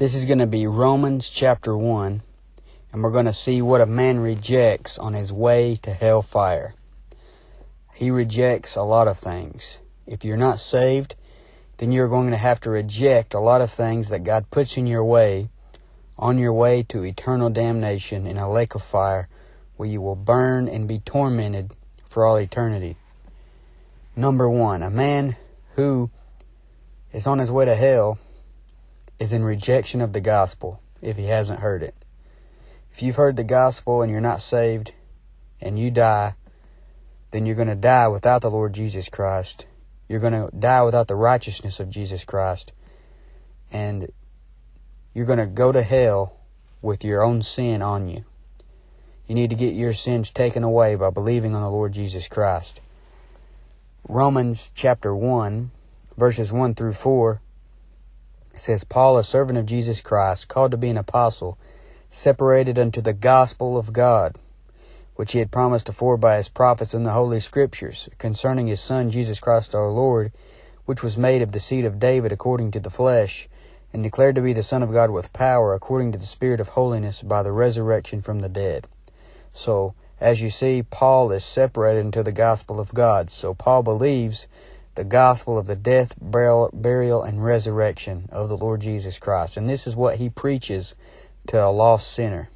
This is going to be Romans chapter 1, and we're going to see what a man rejects on his way to hellfire. He rejects a lot of things. If you're not saved, then you're going to have to reject a lot of things that God puts in your way on your way to eternal damnation in a lake of fire where you will burn and be tormented for all eternity. Number one, a man who is on his way to hell is in rejection of the gospel if he hasn't heard it. If you've heard the gospel and you're not saved and you die, then you're going to die without the Lord Jesus Christ. You're going to die without the righteousness of Jesus Christ. And you're going to go to hell with your own sin on you. You need to get your sins taken away by believing on the Lord Jesus Christ. Romans chapter 1, verses 1 through 4 says, Paul, a servant of Jesus Christ, called to be an apostle, separated unto the gospel of God, which he had promised afore by his prophets in the Holy Scriptures, concerning his Son Jesus Christ our Lord, which was made of the seed of David according to the flesh, and declared to be the Son of God with power, according to the Spirit of holiness, by the resurrection from the dead. So, as you see, Paul is separated into the gospel of God. So Paul believes the gospel of the death, burial, and resurrection of the Lord Jesus Christ. And this is what he preaches to a lost sinner.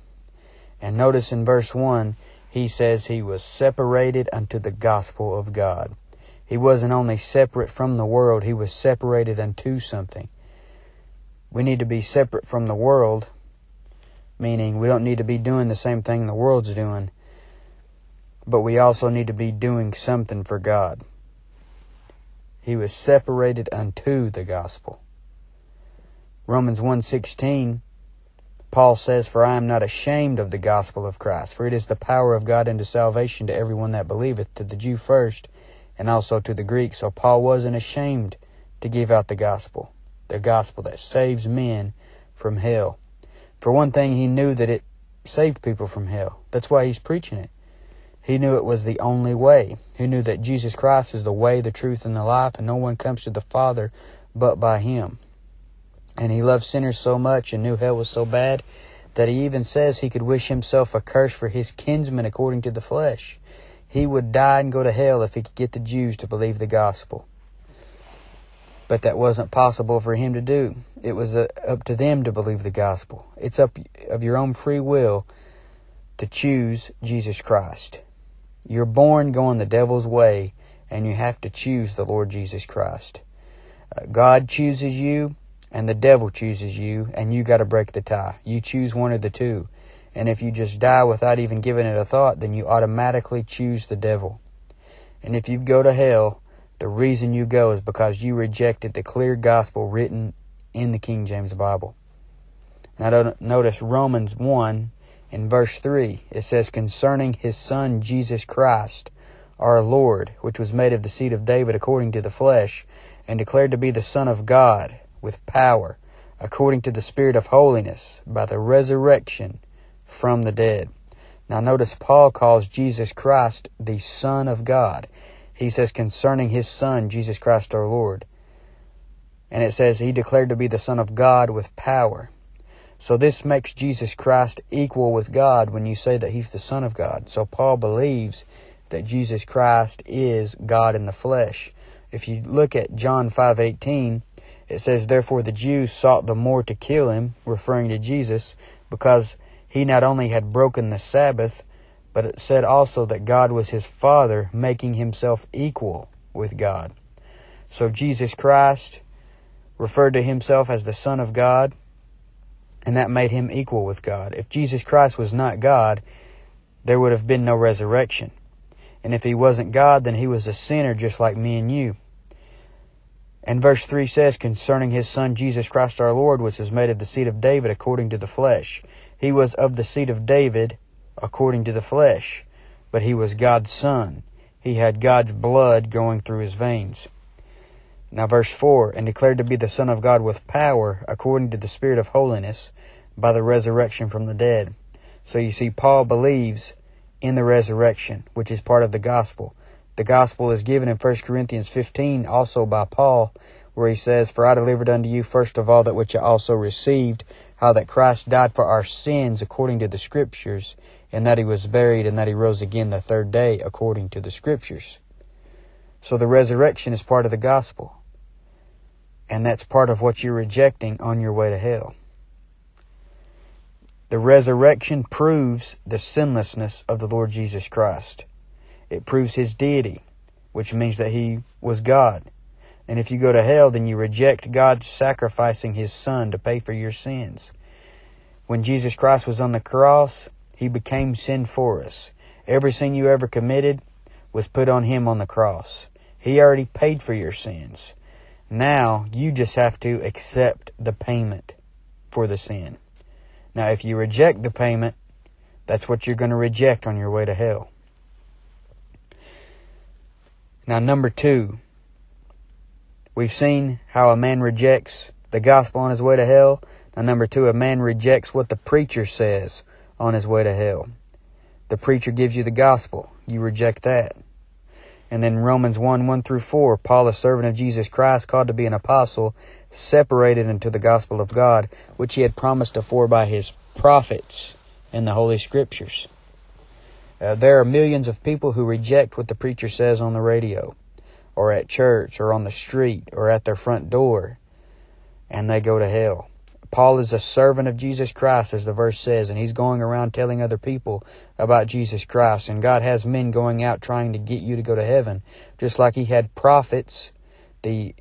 And notice in verse 1, he says he was separated unto the gospel of God. He wasn't only separate from the world, he was separated unto something. We need to be separate from the world, meaning we don't need to be doing the same thing the world's doing, but we also need to be doing something for God. He was separated unto the gospel. Romans 1:16 Paul says, For I am not ashamed of the gospel of Christ, for it is the power of God unto salvation to everyone that believeth, to the Jew first, and also to the Greek. So Paul wasn't ashamed to give out the gospel, the gospel that saves men from hell. For one thing, he knew that it saved people from hell. That's why he's preaching it. He knew it was the only way. He knew that Jesus Christ is the way, the truth, and the life, and no one comes to the Father but by him. And he loved sinners so much and knew hell was so bad that he even says he could wish himself a curse for his kinsmen according to the flesh. He would die and go to hell if he could get the Jews to believe the gospel. But that wasn't possible for him to do. It was uh, up to them to believe the gospel. It's up of your own free will to choose Jesus Christ. You're born going the devil's way, and you have to choose the Lord Jesus Christ. Uh, God chooses you, and the devil chooses you, and you got to break the tie. You choose one of the two. And if you just die without even giving it a thought, then you automatically choose the devil. And if you go to hell, the reason you go is because you rejected the clear gospel written in the King James Bible. Now notice Romans 1 in verse 3. It says, Concerning his Son Jesus Christ, our Lord, which was made of the seed of David according to the flesh, and declared to be the Son of God, with power, according to the Spirit of holiness, by the resurrection from the dead. Now notice Paul calls Jesus Christ the Son of God. He says concerning his Son, Jesus Christ our Lord. And it says he declared to be the Son of God with power. So this makes Jesus Christ equal with God when you say that he's the Son of God. So Paul believes that Jesus Christ is God in the flesh. If you look at John 5:18, it says, Therefore the Jews sought the more to kill him, referring to Jesus, because he not only had broken the Sabbath, but it said also that God was his Father, making himself equal with God. So Jesus Christ referred to himself as the Son of God, and that made him equal with God. If Jesus Christ was not God, there would have been no resurrection. And if he wasn't God, then he was a sinner just like me and you. And verse 3 says, concerning his son Jesus Christ our Lord, which was made of the seed of David according to the flesh. He was of the seed of David according to the flesh, but he was God's son. He had God's blood going through his veins. Now, verse 4 And declared to be the Son of God with power, according to the Spirit of holiness, by the resurrection from the dead. So you see, Paul believes in the resurrection, which is part of the gospel. The gospel is given in 1 Corinthians 15 also by Paul where he says, For I delivered unto you first of all that which I also received, how that Christ died for our sins according to the Scriptures, and that he was buried, and that he rose again the third day according to the Scriptures. So the resurrection is part of the gospel. And that's part of what you're rejecting on your way to hell. The resurrection proves the sinlessness of the Lord Jesus Christ. It proves his deity, which means that he was God. And if you go to hell, then you reject God sacrificing his son to pay for your sins. When Jesus Christ was on the cross, he became sin for us. Every sin you ever committed was put on him on the cross. He already paid for your sins. Now you just have to accept the payment for the sin. Now, if you reject the payment, that's what you're going to reject on your way to hell. Now, number two, we've seen how a man rejects the gospel on his way to hell. Now, number two, a man rejects what the preacher says on his way to hell. The preacher gives you the gospel, you reject that. And then Romans 1 1 through 4, Paul, a servant of Jesus Christ, called to be an apostle, separated into the gospel of God, which he had promised afore by his prophets in the Holy Scriptures. Uh, there are millions of people who reject what the preacher says on the radio, or at church, or on the street, or at their front door, and they go to hell. Paul is a servant of Jesus Christ, as the verse says, and he's going around telling other people about Jesus Christ. And God has men going out trying to get you to go to heaven, just like he had prophets, the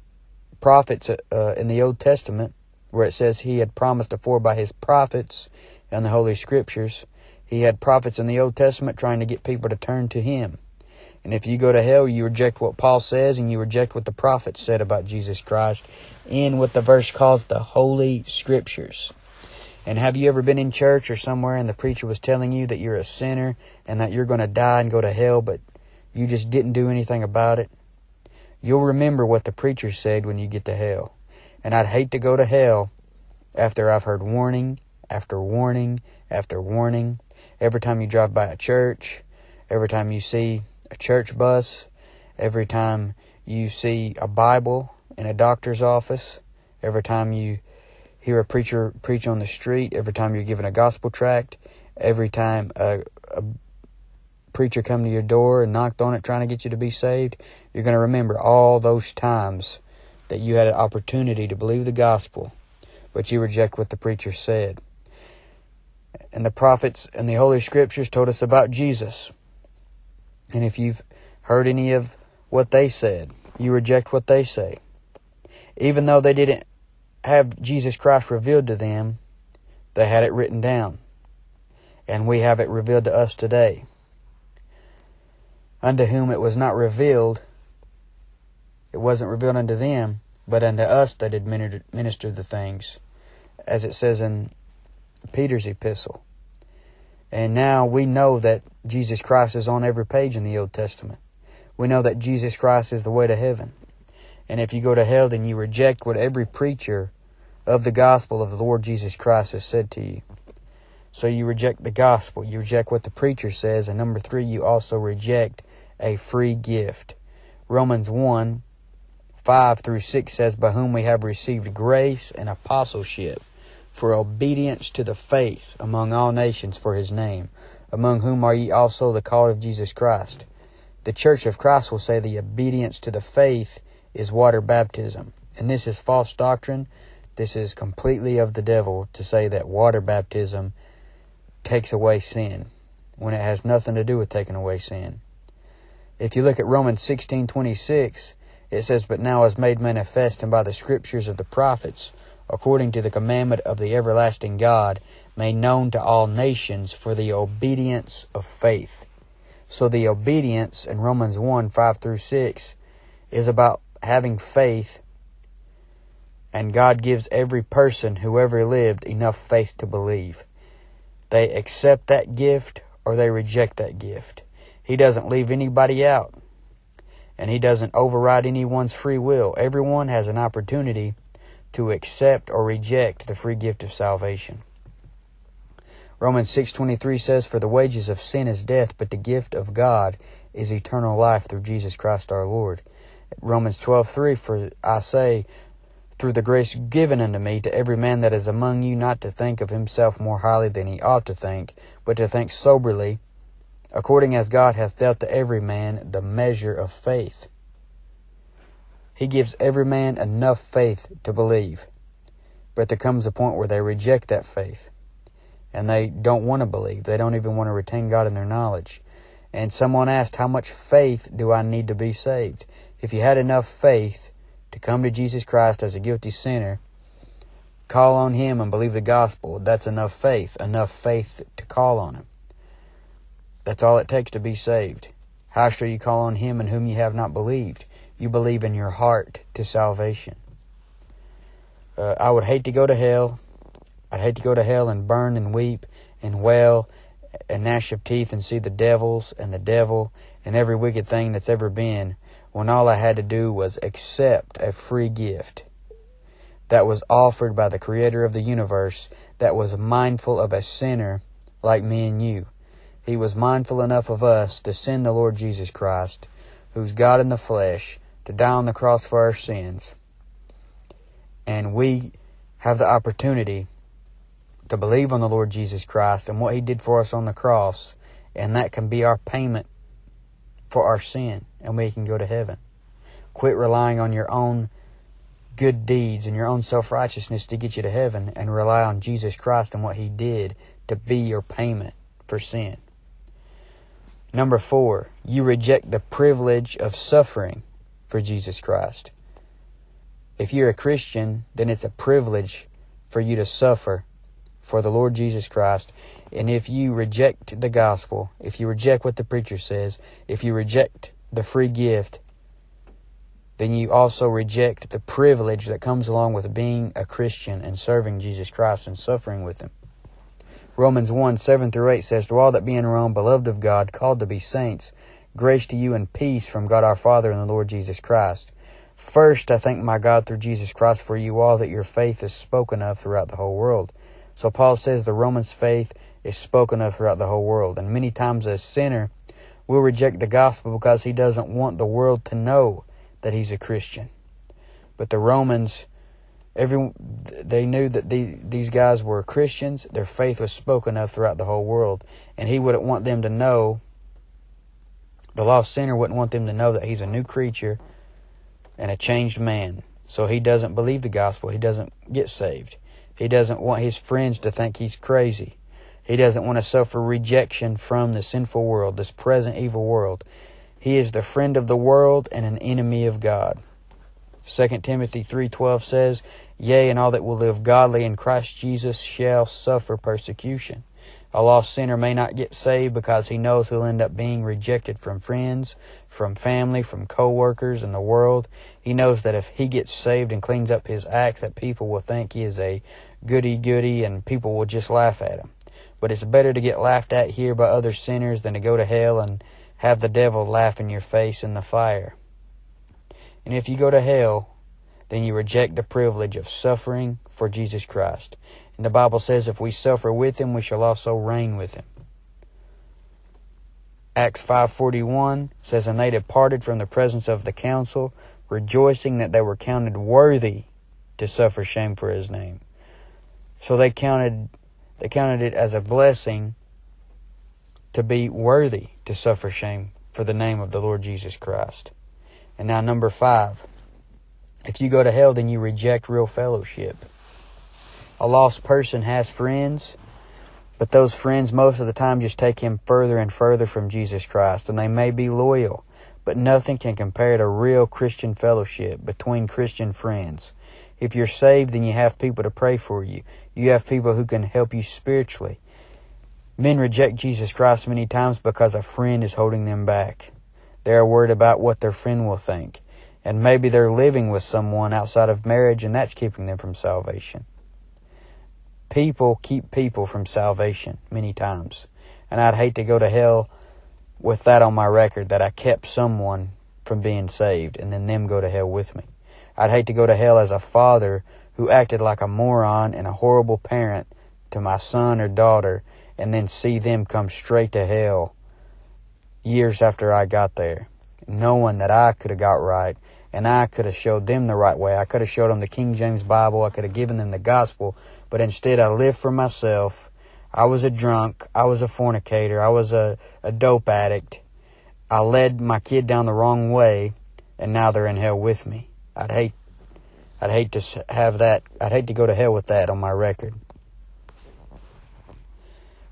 prophets uh, in the Old Testament, where it says he had promised afore by his prophets in the Holy Scriptures. He had prophets in the Old Testament trying to get people to turn to him. And if you go to hell, you reject what Paul says and you reject what the prophets said about Jesus Christ in what the verse calls the Holy Scriptures. And have you ever been in church or somewhere and the preacher was telling you that you're a sinner and that you're going to die and go to hell, but you just didn't do anything about it? You'll remember what the preacher said when you get to hell. And I'd hate to go to hell after I've heard warning after warning after warning. Every time you drive by a church, every time you see a church bus, every time you see a Bible in a doctor's office, every time you hear a preacher preach on the street, every time you're given a gospel tract, every time a, a preacher come to your door and knocked on it trying to get you to be saved, you're going to remember all those times that you had an opportunity to believe the gospel, but you reject what the preacher said. And the prophets and the Holy Scriptures told us about Jesus. And if you've heard any of what they said, you reject what they say. Even though they didn't have Jesus Christ revealed to them, they had it written down. And we have it revealed to us today. Unto whom it was not revealed, it wasn't revealed unto them, but unto us they did minister the things, as it says in Peter's epistle. And now we know that Jesus Christ is on every page in the Old Testament. We know that Jesus Christ is the way to heaven. And if you go to hell, then you reject what every preacher of the gospel of the Lord Jesus Christ has said to you. So you reject the gospel. You reject what the preacher says. And number three, you also reject a free gift. Romans 1 5 through 6 says, By whom we have received grace and apostleship for obedience to the faith among all nations for his name, among whom are ye also the called of Jesus Christ. The Church of Christ will say the obedience to the faith is water baptism. And this is false doctrine. This is completely of the devil to say that water baptism takes away sin when it has nothing to do with taking away sin. If you look at Romans 16:26, it says, "But now is made manifest and by the scriptures of the prophets according to the commandment of the everlasting God, made known to all nations for the obedience of faith. So the obedience in Romans 1 5 through 6 is about having faith, and God gives every person who ever lived enough faith to believe. They accept that gift or they reject that gift. He doesn't leave anybody out, and He doesn't override anyone's free will. Everyone has an opportunity to accept or reject the free gift of salvation. Romans 6:23 says for the wages of sin is death but the gift of God is eternal life through Jesus Christ our Lord. Romans 12:3 For I say through the grace given unto me to every man that is among you not to think of himself more highly than he ought to think, but to think soberly, according as God hath dealt to every man the measure of faith. He gives every man enough faith to believe. But there comes a point where they reject that faith. And they don't want to believe. They don't even want to retain God in their knowledge. And someone asked, How much faith do I need to be saved? If you had enough faith to come to Jesus Christ as a guilty sinner, call on Him and believe the gospel, that's enough faith. Enough faith to call on Him. That's all it takes to be saved. How shall you call on Him in whom you have not believed? You believe in your heart to salvation. Uh, I would hate to go to hell. I'd hate to go to hell and burn and weep and wail and gnash of teeth and see the devils and the devil and every wicked thing that's ever been when all I had to do was accept a free gift that was offered by the creator of the universe that was mindful of a sinner like me and you. He was mindful enough of us to send the Lord Jesus Christ, who's God in the flesh, to die on the cross for our sins. And we have the opportunity to believe on the Lord Jesus Christ and what He did for us on the cross, and that can be our payment for our sin, and we can go to heaven. Quit relying on your own good deeds and your own self righteousness to get you to heaven, and rely on Jesus Christ and what He did to be your payment for sin. Number four, you reject the privilege of suffering for Jesus Christ. If you're a Christian, then it's a privilege for you to suffer for the Lord Jesus Christ. And if you reject the gospel, if you reject what the preacher says, if you reject the free gift, then you also reject the privilege that comes along with being a Christian and serving Jesus Christ and suffering with Him. Romans 1 7 through 8 says, To all that be in Rome, beloved of God, called to be saints, grace to you and peace from God our Father and the Lord Jesus Christ. First, I thank my God through Jesus Christ for you all that your faith is spoken of throughout the whole world. So Paul says the Romans' faith is spoken of throughout the whole world. And many times a sinner will reject the gospel because he doesn't want the world to know that he's a Christian. But the Romans Every they knew that the, these guys were Christians. Their faith was spoken of throughout the whole world, and he wouldn't want them to know. The lost sinner wouldn't want them to know that he's a new creature and a changed man. So he doesn't believe the gospel. He doesn't get saved. He doesn't want his friends to think he's crazy. He doesn't want to suffer rejection from the sinful world, this present evil world. He is the friend of the world and an enemy of God. 2 Timothy 3:12 says, "Yea, and all that will live godly in Christ Jesus shall suffer persecution." A lost sinner may not get saved because he knows he'll end up being rejected from friends, from family, from co-workers in the world. He knows that if he gets saved and cleans up his act that people will think he is a goody-goody and people will just laugh at him. But it's better to get laughed at here by other sinners than to go to hell and have the devil laugh in your face in the fire. And if you go to hell, then you reject the privilege of suffering for Jesus Christ. And the Bible says if we suffer with him, we shall also reign with him. Acts 5:41 says and they departed from the presence of the council rejoicing that they were counted worthy to suffer shame for his name. So they counted they counted it as a blessing to be worthy to suffer shame for the name of the Lord Jesus Christ. And now, number five. If you go to hell, then you reject real fellowship. A lost person has friends, but those friends most of the time just take him further and further from Jesus Christ, and they may be loyal, but nothing can compare to real Christian fellowship between Christian friends. If you're saved, then you have people to pray for you. You have people who can help you spiritually. Men reject Jesus Christ many times because a friend is holding them back. They are worried about what their friend will think. And maybe they're living with someone outside of marriage and that's keeping them from salvation. People keep people from salvation many times. And I'd hate to go to hell with that on my record that I kept someone from being saved and then them go to hell with me. I'd hate to go to hell as a father who acted like a moron and a horrible parent to my son or daughter and then see them come straight to hell years after I got there, knowing that I could have got right and I could have showed them the right way. I could have showed them the King James Bible. I could have given them the gospel, but instead I lived for myself. I was a drunk. I was a fornicator. I was a, a dope addict. I led my kid down the wrong way, and now they're in hell with me. I'd hate, I'd hate to have that. I'd hate to go to hell with that on my record.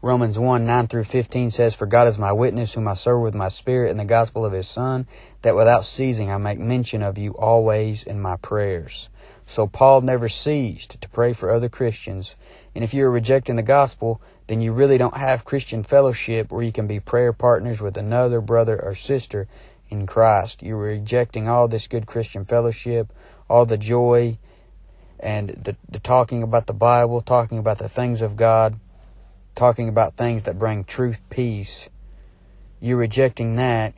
Romans 1 9 through 15 says, For God is my witness, whom I serve with my spirit in the gospel of his Son, that without ceasing I make mention of you always in my prayers. So Paul never ceased to pray for other Christians. And if you are rejecting the gospel, then you really don't have Christian fellowship where you can be prayer partners with another brother or sister in Christ. You're rejecting all this good Christian fellowship, all the joy, and the, the talking about the Bible, talking about the things of God talking about things that bring truth, peace, you're rejecting that,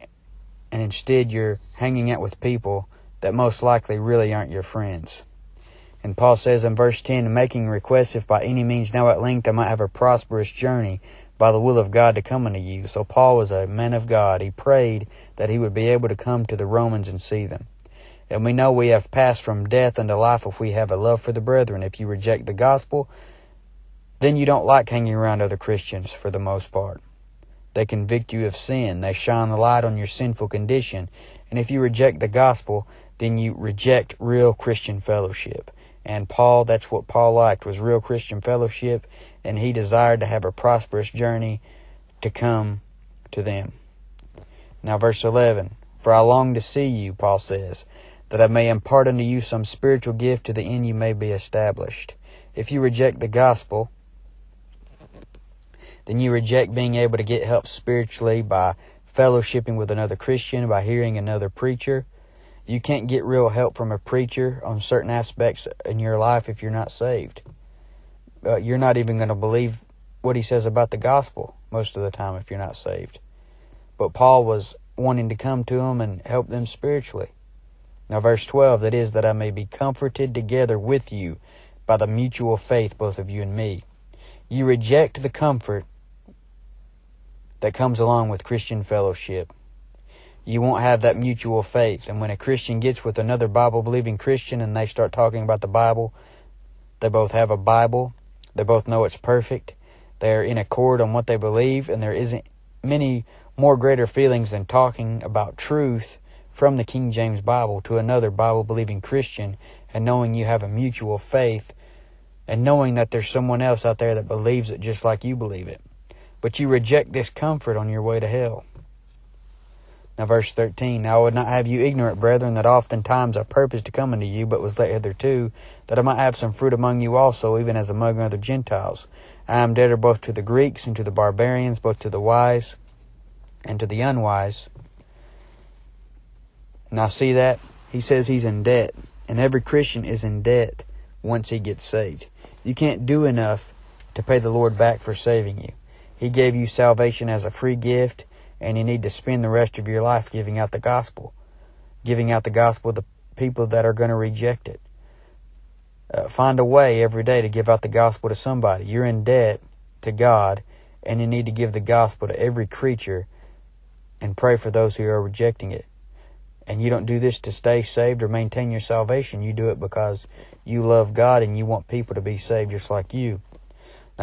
and instead you're hanging out with people that most likely really aren't your friends. And Paul says in verse 10, making requests if by any means now at length I might have a prosperous journey by the will of God to come unto you. So Paul was a man of God. He prayed that he would be able to come to the Romans and see them. And we know we have passed from death unto life if we have a love for the brethren. If you reject the gospel, then you don't like hanging around other Christians for the most part. They convict you of sin. They shine the light on your sinful condition. And if you reject the gospel, then you reject real Christian fellowship. And Paul, that's what Paul liked, was real Christian fellowship, and he desired to have a prosperous journey to come to them. Now, verse 11 For I long to see you, Paul says, that I may impart unto you some spiritual gift to the end you may be established. If you reject the gospel, then you reject being able to get help spiritually by fellowshipping with another Christian, by hearing another preacher. You can't get real help from a preacher on certain aspects in your life if you're not saved. Uh, you're not even going to believe what he says about the gospel most of the time if you're not saved. But Paul was wanting to come to them and help them spiritually. Now, verse 12, that is, that I may be comforted together with you by the mutual faith, both of you and me. You reject the comfort that comes along with Christian fellowship. You won't have that mutual faith. And when a Christian gets with another Bible believing Christian and they start talking about the Bible, they both have a Bible, they both know it's perfect, they're in accord on what they believe, and there isn't many more greater feelings than talking about truth from the King James Bible to another Bible believing Christian and knowing you have a mutual faith and knowing that there's someone else out there that believes it just like you believe it but you reject this comfort on your way to hell. Now, verse 13 Now I would not have you ignorant, brethren, that oftentimes I purposed to come unto you, but was let hitherto, that I might have some fruit among you also, even as among other Gentiles. I am debtor both to the Greeks and to the barbarians, both to the wise and to the unwise. Now, see that? He says he's in debt, and every Christian is in debt once he gets saved. You can't do enough to pay the Lord back for saving you. He gave you salvation as a free gift, and you need to spend the rest of your life giving out the gospel, giving out the gospel to people that are going to reject it. Uh, find a way every day to give out the gospel to somebody. You're in debt to God, and you need to give the gospel to every creature and pray for those who are rejecting it. And you don't do this to stay saved or maintain your salvation. You do it because you love God and you want people to be saved just like you.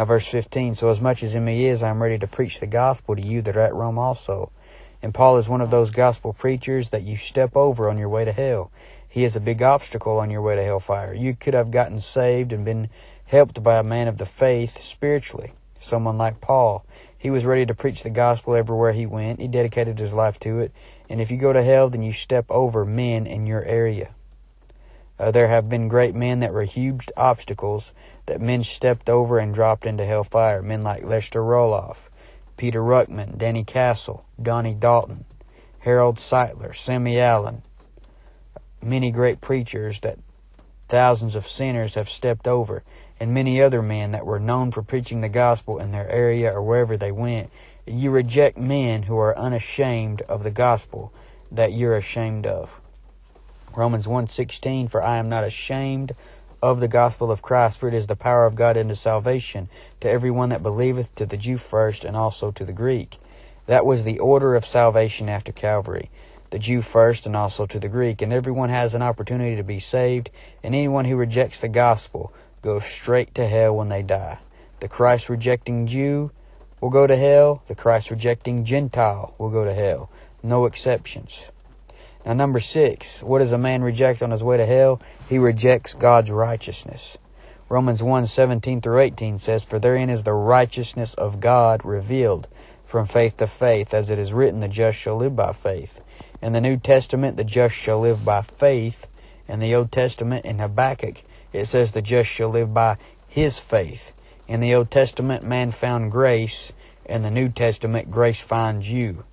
Now, verse 15 So, as much as in me is, I am ready to preach the gospel to you that are at Rome also. And Paul is one of those gospel preachers that you step over on your way to hell. He is a big obstacle on your way to hellfire. You could have gotten saved and been helped by a man of the faith spiritually, someone like Paul. He was ready to preach the gospel everywhere he went. He dedicated his life to it. And if you go to hell, then you step over men in your area. Uh, there have been great men that were huge obstacles that men stepped over and dropped into hellfire. Men like Lester Roloff, Peter Ruckman, Danny Castle, Donnie Dalton, Harold Sightler, Sammy Allen, many great preachers that thousands of sinners have stepped over, and many other men that were known for preaching the gospel in their area or wherever they went. You reject men who are unashamed of the gospel that you're ashamed of. Romans 1:16 For I am not ashamed of the gospel of Christ for it is the power of God unto salvation to every one that believeth to the Jew first and also to the Greek. That was the order of salvation after Calvary. the Jew first and also to the Greek, and everyone has an opportunity to be saved, and anyone who rejects the gospel goes straight to hell when they die. The Christ rejecting Jew will go to hell, the Christ rejecting Gentile will go to hell. No exceptions. Now, number six, what does a man reject on his way to hell? He rejects God's righteousness. Romans 1 17 through 18 says, For therein is the righteousness of God revealed from faith to faith, as it is written, the just shall live by faith. In the New Testament, the just shall live by faith. In the Old Testament, in Habakkuk, it says, the just shall live by his faith. In the Old Testament, man found grace. In the New Testament, grace finds you.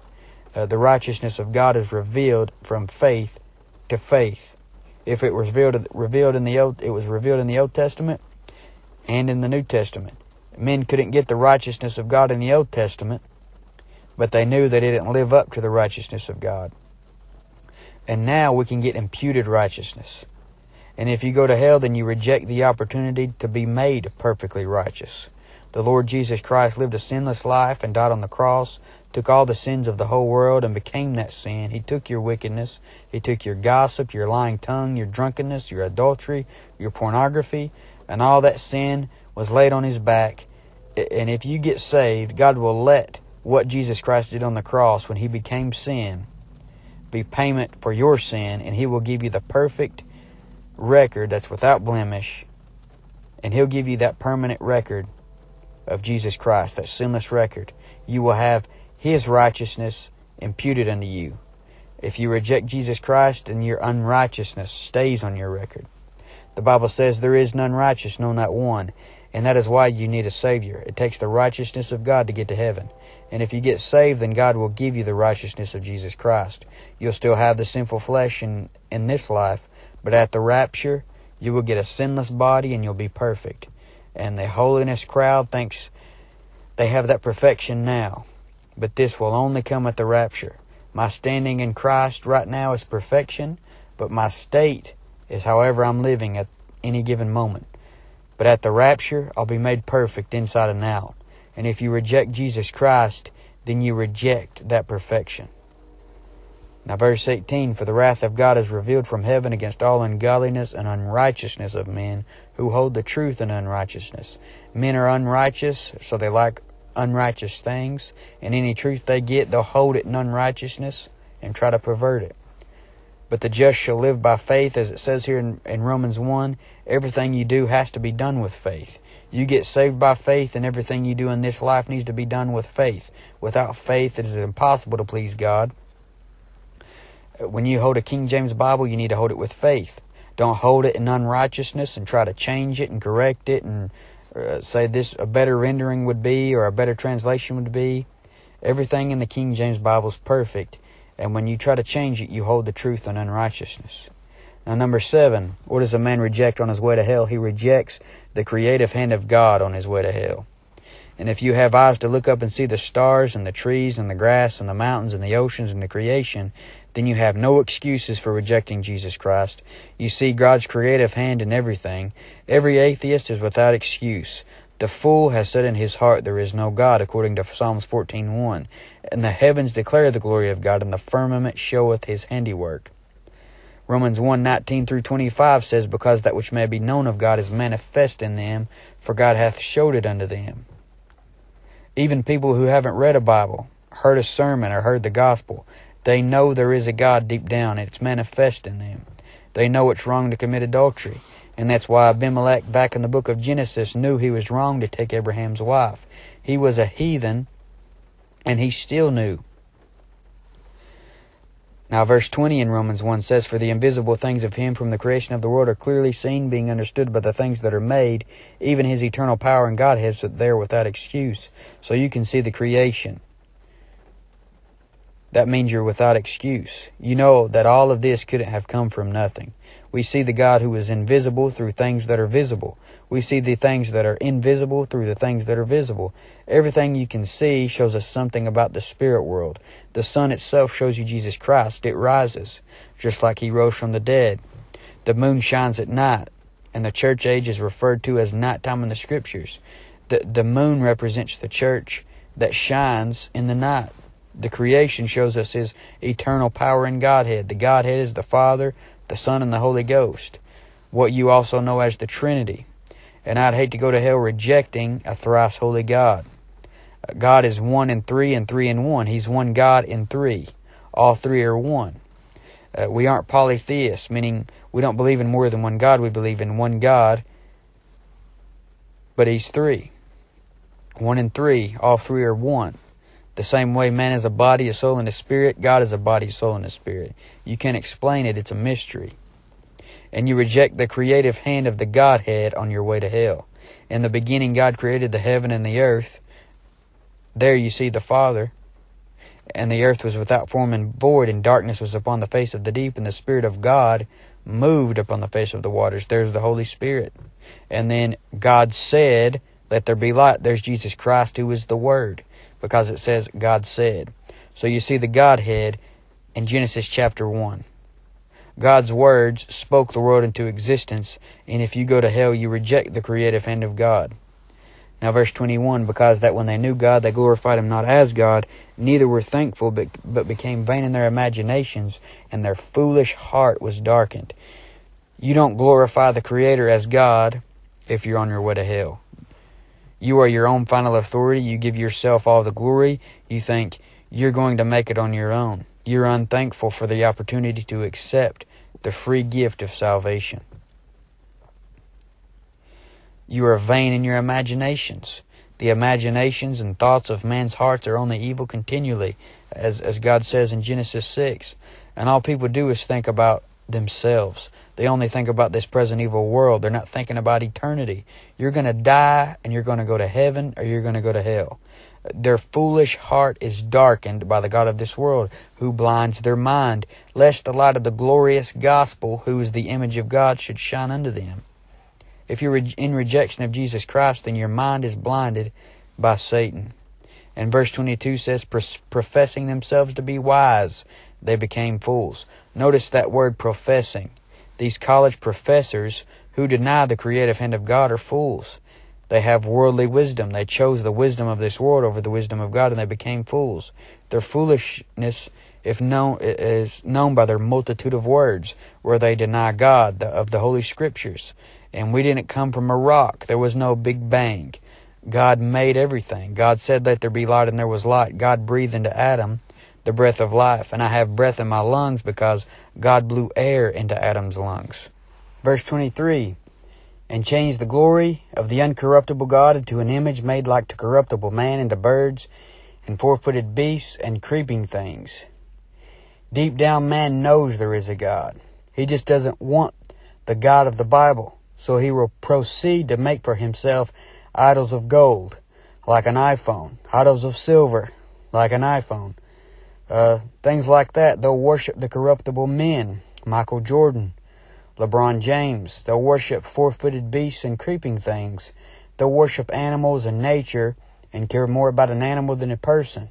Uh, the righteousness of God is revealed from faith to faith. If it was revealed, revealed in the Old, it was revealed in the Old Testament and in the New Testament. Men couldn't get the righteousness of God in the Old Testament but they knew they didn't live up to the righteousness of God. And now we can get imputed righteousness. And if you go to hell, then you reject the opportunity to be made perfectly righteous. The Lord Jesus Christ lived a sinless life and died on the cross, took all the sins of the whole world and became that sin. He took your wickedness. He took your gossip, your lying tongue, your drunkenness, your adultery, your pornography, and all that sin was laid on his back. And if you get saved, God will let what Jesus Christ did on the cross when he became sin be payment for your sin, and he will give you the perfect record that's without blemish, and he'll give you that permanent record of Jesus Christ, that sinless record. You will have his righteousness imputed unto you. If you reject Jesus Christ, then your unrighteousness stays on your record. The Bible says there is none righteous, no, not one. And that is why you need a Savior. It takes the righteousness of God to get to heaven. And if you get saved, then God will give you the righteousness of Jesus Christ. You'll still have the sinful flesh in, in this life, but at the rapture, you will get a sinless body and you'll be perfect. And the holiness crowd thinks they have that perfection now, but this will only come at the rapture. My standing in Christ right now is perfection, but my state is however I'm living at any given moment. But at the rapture, I'll be made perfect inside and out. And if you reject Jesus Christ, then you reject that perfection. Now, verse 18 For the wrath of God is revealed from heaven against all ungodliness and unrighteousness of men who hold the truth in unrighteousness. Men are unrighteous, so they like unrighteous things, and any truth they get, they'll hold it in unrighteousness and try to pervert it. But the just shall live by faith, as it says here in, in Romans 1. Everything you do has to be done with faith. You get saved by faith, and everything you do in this life needs to be done with faith. Without faith, it is impossible to please God. When you hold a King James Bible, you need to hold it with faith. Don't hold it in unrighteousness and try to change it and correct it and uh, say this a better rendering would be or a better translation would be. Everything in the King James Bible is perfect, and when you try to change it, you hold the truth in unrighteousness. Now, number seven, what does a man reject on his way to hell? He rejects the creative hand of God on his way to hell. And if you have eyes to look up and see the stars and the trees and the grass and the mountains and the oceans and the creation, then you have no excuses for rejecting Jesus Christ. You see God's creative hand in everything. Every atheist is without excuse. The fool has said in his heart there is no God, according to Psalms 14.1. And the heavens declare the glory of God, and the firmament showeth his handiwork. Romans 1 19 through 25 says, Because that which may be known of God is manifest in them, for God hath showed it unto them. Even people who haven't read a Bible, heard a sermon, or heard the gospel, they know there is a God deep down, and it's manifest in them. They know it's wrong to commit adultery. And that's why Abimelech, back in the book of Genesis, knew he was wrong to take Abraham's wife. He was a heathen, and he still knew now, verse 20 in Romans 1 says, For the invisible things of him from the creation of the world are clearly seen, being understood by the things that are made, even his eternal power and Godhead is there without excuse. So you can see the creation. That means you're without excuse. You know that all of this couldn't have come from nothing. We see the God who is invisible through things that are visible. We see the things that are invisible through the things that are visible. Everything you can see shows us something about the spirit world. The sun itself shows you Jesus Christ. It rises, just like he rose from the dead. The moon shines at night, and the church age is referred to as nighttime in the scriptures. The, the moon represents the church that shines in the night. the creation shows us his eternal power in Godhead. The Godhead is the Father, the Son, and the Holy Ghost, what you also know as the Trinity. And I'd hate to go to hell rejecting a thrice holy God. God is one in three and three in one. He's one God in three. All three are one. Uh, we aren't polytheists, meaning we don't believe in more than one God. We believe in one God, but He's three. One in three. All three are one. The same way man is a body, a soul, and a spirit, God is a body, soul, and a spirit. You can't explain it, it's a mystery. And you reject the creative hand of the Godhead on your way to hell. In the beginning, God created the heaven and the earth. There you see the Father. And the earth was without form and void, and darkness was upon the face of the deep, and the Spirit of God moved upon the face of the waters. There's the Holy Spirit. And then God said, Let there be light. There's Jesus Christ, who is the Word, because it says God said. So you see the Godhead in Genesis chapter 1. God's words spoke the world into existence, and if you go to hell, you reject the creative hand of God. Now, verse 21 Because that when they knew God, they glorified him not as God, neither were thankful, but, but became vain in their imaginations, and their foolish heart was darkened. You don't glorify the Creator as God if you're on your way to hell. You are your own final authority. You give yourself all the glory. You think you're going to make it on your own. You're unthankful for the opportunity to accept the free gift of salvation. You are vain in your imaginations. The imaginations and thoughts of men's hearts are only evil continually, as, as God says in Genesis 6. And all people do is think about themselves. They only think about this present evil world. They're not thinking about eternity. You're going to die and you're going to go to heaven or you're going to go to hell. Their foolish heart is darkened by the God of this world, who blinds their mind, lest the light of the glorious gospel, who is the image of God, should shine unto them. If you're in rejection of Jesus Christ, then your mind is blinded by Satan. And verse 22 says, professing themselves to be wise, they became fools. Notice that word professing. These college professors who deny the creative hand of God are fools. They have worldly wisdom. They chose the wisdom of this world over the wisdom of God, and they became fools. Their foolishness, if known, is known by their multitude of words, where they deny God of the Holy Scriptures. And we didn't come from a rock. There was no big bang. God made everything. God said, Let there be light, and there was light. God breathed into Adam the breath of life, and I have breath in my lungs because God blew air into Adam's lungs. Verse 23 And changed the glory of the uncorruptible God into an image made like to corruptible man, and to birds, and four footed beasts, and creeping things. Deep down, man knows there is a God. He just doesn't want the God of the Bible. So he will proceed to make for himself idols of gold, like an iPhone, idols of silver, like an iPhone. Uh, things like that. They'll worship the corruptible men, Michael Jordan, LeBron James. They'll worship four footed beasts and creeping things. They'll worship animals and nature and care more about an animal than a person.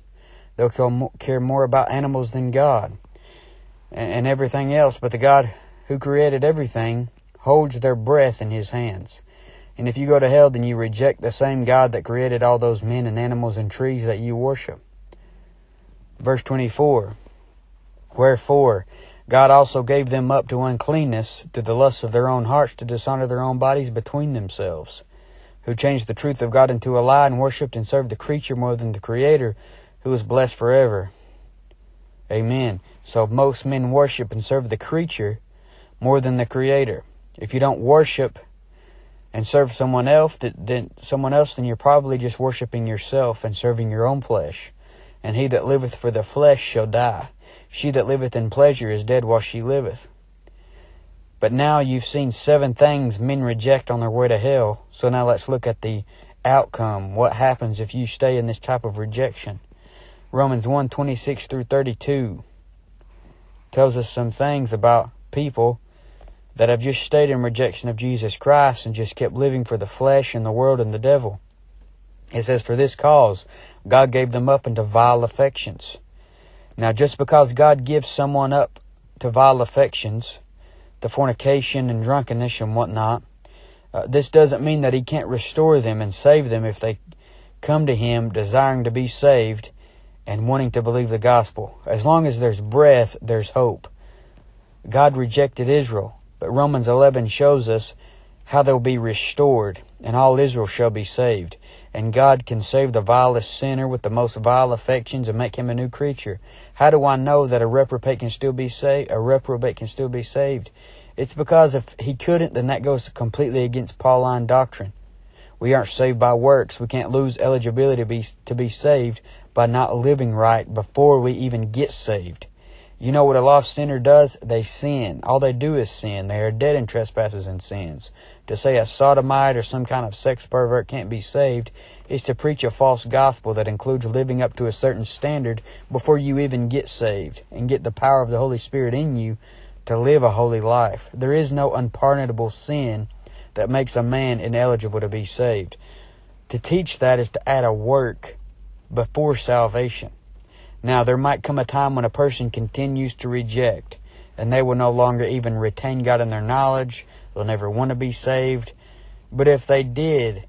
They'll care more about animals than God and everything else. But the God who created everything holds their breath in his hands. And if you go to hell, then you reject the same God that created all those men and animals and trees that you worship. Verse 24 Wherefore, God also gave them up to uncleanness through the lusts of their own hearts to dishonor their own bodies between themselves, who changed the truth of God into a lie and worshipped and served the creature more than the Creator, who is blessed forever. Amen. So most men worship and serve the creature more than the Creator. If you don't worship and serve someone else, then someone else, then you're probably just worshiping yourself and serving your own flesh. And he that liveth for the flesh shall die. She that liveth in pleasure is dead while she liveth. But now you've seen seven things men reject on their way to hell. So now let's look at the outcome. What happens if you stay in this type of rejection? Romans 1 26 through 32 tells us some things about people that have just stayed in rejection of Jesus Christ and just kept living for the flesh and the world and the devil. It says, For this cause God gave them up into vile affections. Now, just because God gives someone up to vile affections, to fornication and drunkenness and whatnot, uh, this doesn't mean that He can't restore them and save them if they come to Him desiring to be saved and wanting to believe the gospel. As long as there's breath, there's hope. God rejected Israel, but Romans 11 shows us how they'll be restored, and all Israel shall be saved. And God can save the vilest sinner with the most vile affections and make him a new creature. How do I know that a reprobate can still be saved? A reprobate can still be saved. It's because if he couldn't, then that goes completely against Pauline doctrine. We aren't saved by works. We can't lose eligibility to be, to be saved by not living right before we even get saved. You know what a lost sinner does? They sin. All they do is sin. They are dead in trespasses and sins. To say a sodomite or some kind of sex pervert can't be saved is to preach a false gospel that includes living up to a certain standard before you even get saved and get the power of the Holy Spirit in you to live a holy life. There is no unpardonable sin that makes a man ineligible to be saved. To teach that is to add a work before salvation. Now, there might come a time when a person continues to reject, and they will no longer even retain God in their knowledge. They'll never want to be saved. But if they did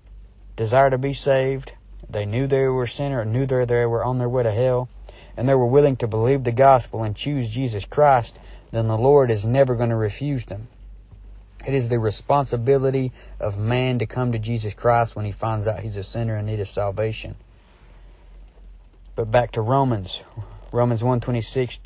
desire to be saved, they knew they were sinner, knew they were on their way to hell, and they were willing to believe the gospel and choose Jesus Christ, then the Lord is never going to refuse them. It is the responsibility of man to come to Jesus Christ when he finds out he's a sinner in need of salvation. But back to Romans, Romans 126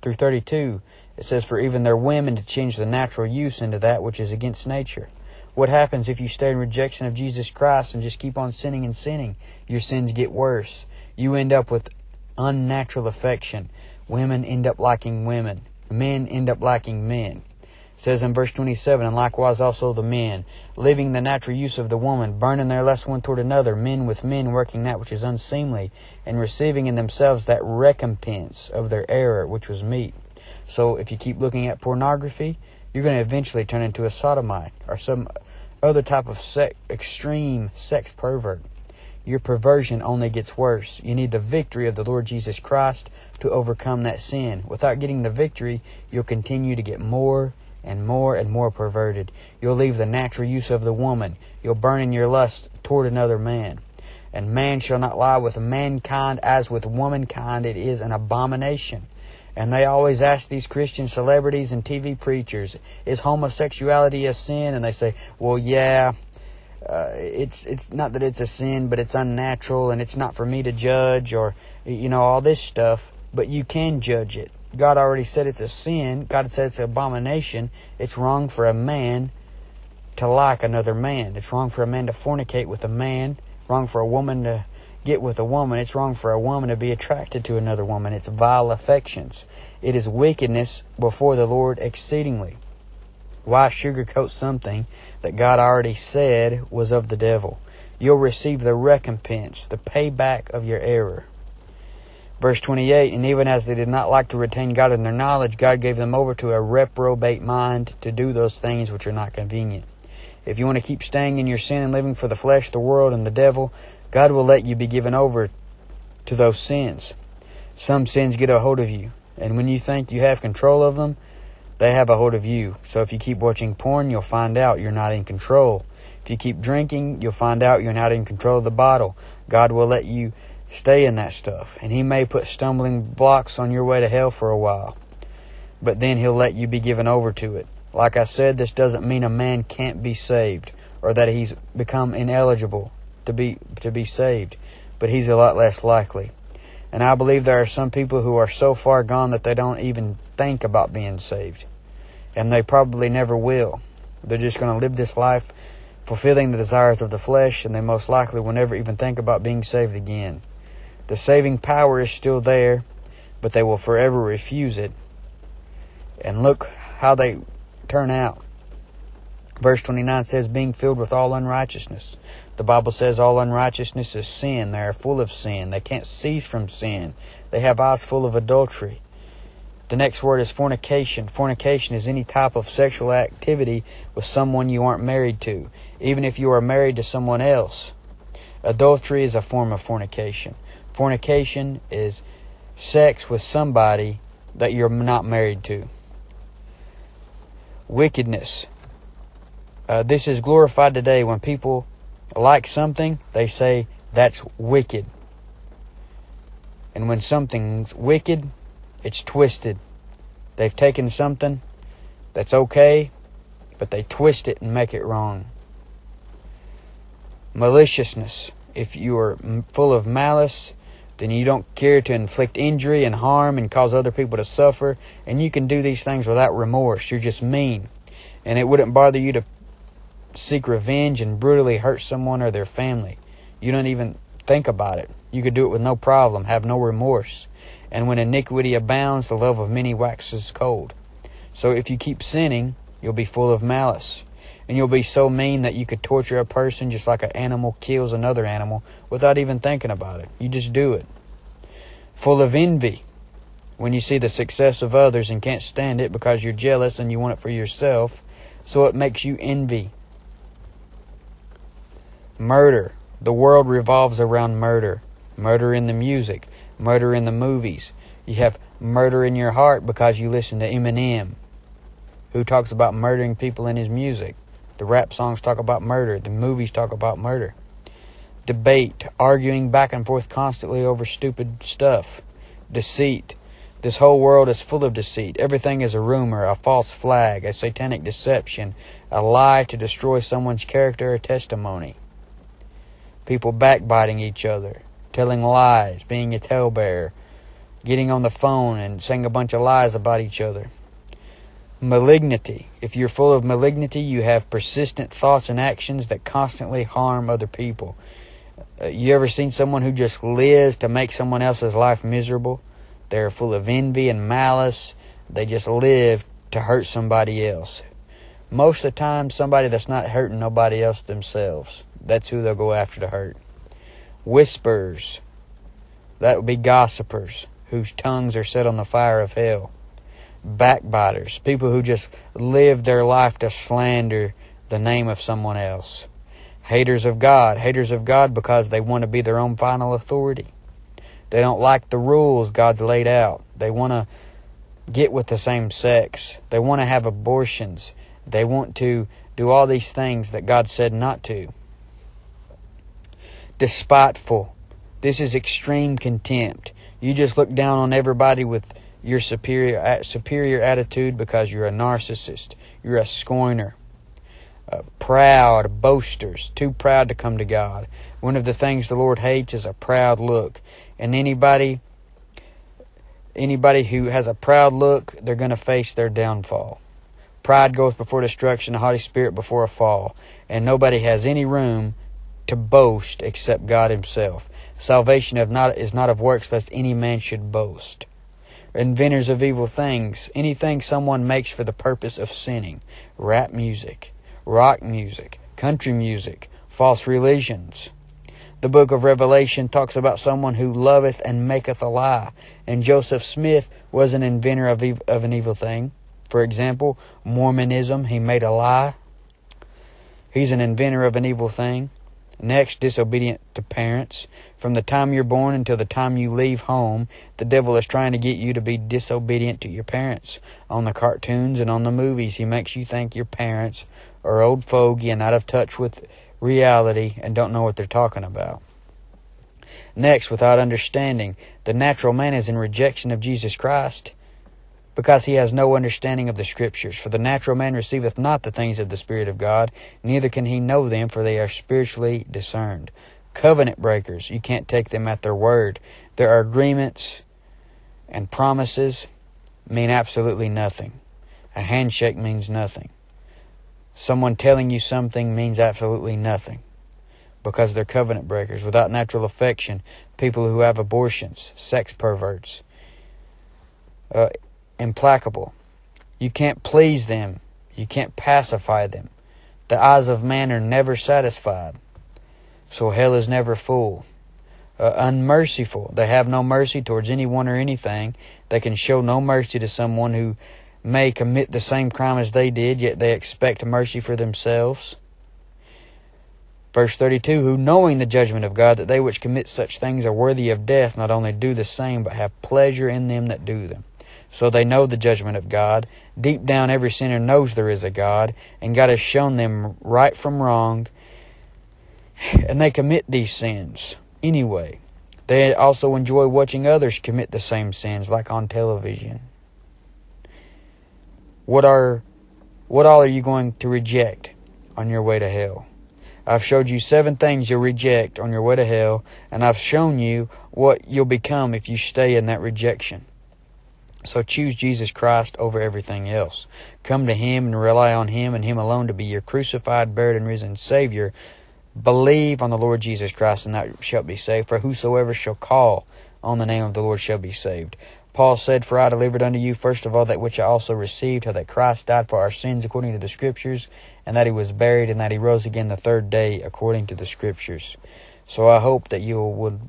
through 32, it says, For even their women to change the natural use into that which is against nature. What happens if you stay in rejection of Jesus Christ and just keep on sinning and sinning? Your sins get worse. You end up with unnatural affection. Women end up liking women. Men end up liking men It says in verse 27, And likewise also the men, living the natural use of the woman, burning their lust one toward another, men with men working that which is unseemly, and receiving in themselves that recompense of their error which was meet. So if you keep looking at pornography, you're going to eventually turn into a sodomite or some other type of extreme sex pervert. Your perversion only gets worse. You need the victory of the Lord Jesus Christ to overcome that sin. Without getting the victory, you'll continue to get more and more and more perverted. You'll leave the natural use of the woman. You'll burn in your lust toward another man. And man shall not lie with mankind as with womankind. It is an abomination. And they always ask these Christian celebrities and TV preachers, is homosexuality a sin? And they say, well, yeah, uh, it's it's not that it's a sin, but it's unnatural, and it's not for me to judge, or you know all this stuff. But you can judge it. God already said it's a sin. God said it's an abomination. It's wrong for a man to like another man. It's wrong for a man to fornicate with a man. Wrong for a woman to get with a woman. It's wrong for a woman to be attracted to another woman. It's vile affections. It is wickedness before the Lord exceedingly. Why sugarcoat something that God already said was of the devil? You'll receive the recompense, the payback of your error. Verse 28 And even as they did not like to retain God in their knowledge, God gave them over to a reprobate mind to do those things which are not convenient. If you want to keep staying in your sin and living for the flesh, the world, and the devil, God will let you be given over to those sins. Some sins get a hold of you, and when you think you have control of them, they have a hold of you. So if you keep watching porn, you'll find out you're not in control. If you keep drinking, you'll find out you're not in control of the bottle. God will let you Stay in that stuff. And He may put stumbling blocks on your way to hell for a while. But then He'll let you be given over to it. Like I said, this doesn't mean a man can't be saved or that he's become ineligible to be to be saved, but he's a lot less likely. And I believe there are some people who are so far gone that they don't even think about being saved. And they probably never will. They're just going to live this life fulfilling the desires of the flesh, and they most likely will never even think about being saved again. The saving power is still there, but they will forever refuse it. And look how they turn out. Verse 29 says, being filled with all unrighteousness. The Bible says all unrighteousness is sin. They are full of sin. They can't cease from sin. They have eyes full of adultery. The next word is fornication. Fornication is any type of sexual activity with someone you aren't married to, even if you are married to someone else. Adultery is a form of fornication. Fornication is sex with somebody that you're not married to. Wickedness. Uh, this is glorified today when people like something, they say that's wicked. And when something's wicked, it's twisted. They've taken something that's okay, but they twist it and make it wrong. Maliciousness. If you are full of malice, then you don't care to inflict injury and harm and cause other people to suffer, and you can do these things without remorse. You're just mean. And it wouldn't bother you to seek revenge and brutally hurt someone or their family. You don't even think about it. You could do it with no problem, have no remorse. And when iniquity abounds, the love of many waxes cold. So if you keep sinning, you'll be full of malice. And you'll be so mean that you could torture a person just like an animal kills another animal without even thinking about it. You just do it. Full of envy. When you see the success of others and can't stand it because you're jealous and you want it for yourself, so it makes you envy. Murder. The world revolves around murder. Murder in the music, murder in the movies. You have murder in your heart because you listen to Eminem, who talks about murdering people in his music. The rap songs talk about murder. The movies talk about murder. Debate, arguing back and forth constantly over stupid stuff. Deceit. This whole world is full of deceit. Everything is a rumor, a false flag, a satanic deception, a lie to destroy someone's character or testimony. People backbiting each other, telling lies, being a talebearer, getting on the phone and saying a bunch of lies about each other. Malignity. If you're full of malignity, you have persistent thoughts and actions that constantly harm other people. Uh, you ever seen someone who just lives to make someone else's life miserable? They're full of envy and malice. They just live to hurt somebody else. Most of the time, somebody that's not hurting nobody else themselves. That's who they'll go after to hurt. Whispers. That would be gossipers whose tongues are set on the fire of hell backbiters, people who just live their life to slander the name of someone else. Haters of God, haters of God because they want to be their own final authority. They don't like the rules God's laid out. They want to get with the same sex. They want to have abortions. They want to do all these things that God said not to. Despiteful. This is extreme contempt. You just look down on everybody with your superior superior attitude because you're a narcissist, you're a scorner, uh, proud, boasters, too proud to come to God. One of the things the Lord hates is a proud look, and anybody anybody who has a proud look, they're going to face their downfall. Pride goes before destruction, a haughty spirit before a fall, and nobody has any room to boast except God Himself. Salvation of not, is not of works, lest any man should boast inventors of evil things, anything someone makes for the purpose of sinning, rap music, rock music, country music, false religions. The book of Revelation talks about someone who loveth and maketh a lie, and Joseph Smith was an inventor of, ev- of an evil thing. For example, Mormonism, he made a lie. He's an inventor of an evil thing. Next, disobedient to parents. From the time you're born until the time you leave home, the devil is trying to get you to be disobedient to your parents. On the cartoons and on the movies, he makes you think your parents are old fogey and out of touch with reality and don't know what they're talking about. Next, without understanding, the natural man is in rejection of Jesus Christ because he has no understanding of the Scriptures. For the natural man receiveth not the things of the Spirit of God, neither can he know them, for they are spiritually discerned. Covenant breakers, you can't take them at their word. There are agreements and promises mean absolutely nothing. A handshake means nothing. Someone telling you something means absolutely nothing because they're covenant breakers. Without natural affection, people who have abortions, sex perverts, uh, implacable. You can't please them. You can't pacify them. The eyes of man are never satisfied. So hell is never full. Uh, unmerciful. They have no mercy towards anyone or anything. They can show no mercy to someone who may commit the same crime as they did, yet they expect mercy for themselves. Verse 32 Who knowing the judgment of God, that they which commit such things are worthy of death, not only do the same, but have pleasure in them that do them so they know the judgment of God. Deep down, every sinner knows there is a God, and God has shown them right from wrong, and they commit these sins anyway. They also enjoy watching others commit the same sins, like on television. What are what all are you going to reject on your way to hell? I've showed you seven things you'll reject on your way to hell, and I've shown you what you'll become if you stay in that rejection. So choose Jesus Christ over everything else. Come to Him and rely on Him and Him alone to be your crucified, buried, and risen Savior. Believe on the Lord Jesus Christ, and thou shalt be saved. For whosoever shall call on the name of the Lord shall be saved. Paul said, For I delivered unto you first of all that which I also received, how that Christ died for our sins according to the Scriptures, and that he was buried, and that he rose again the third day according to the Scriptures. So I hope that you would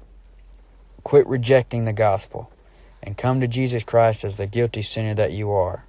quit rejecting the gospel and come to Jesus Christ as the guilty sinner that you are.